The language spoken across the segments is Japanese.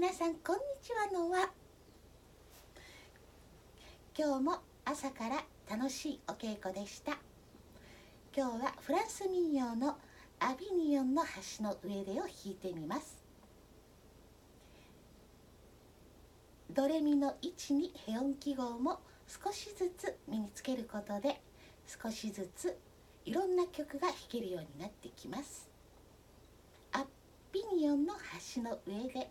皆さんこんにちはのは今日も朝から楽しいお稽古でした。今日はフランス民謡のアビニオンの橋の上でを弾いてみます。ドレミの位置にヘ音記号も少しずつ身につけることで少しずついろんな曲が弾けるようになってきます。アッピニオンの橋の上で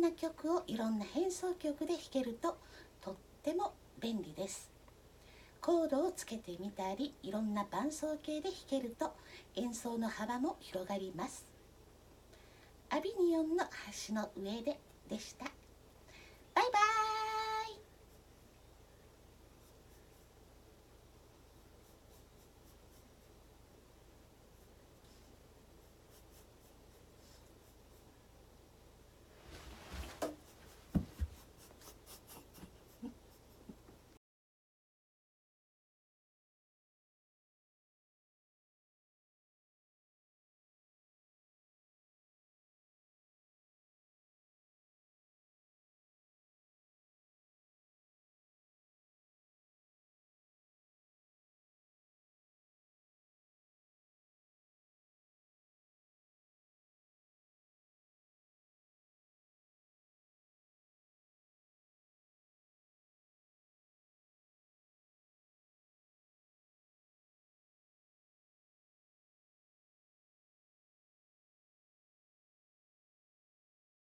な曲をいろんな変奏曲で弾けるととっても便利です。コードをつけてみたりいろんな伴奏系で弾けると演奏の幅も広がります。アビニオンの橋の上ででした。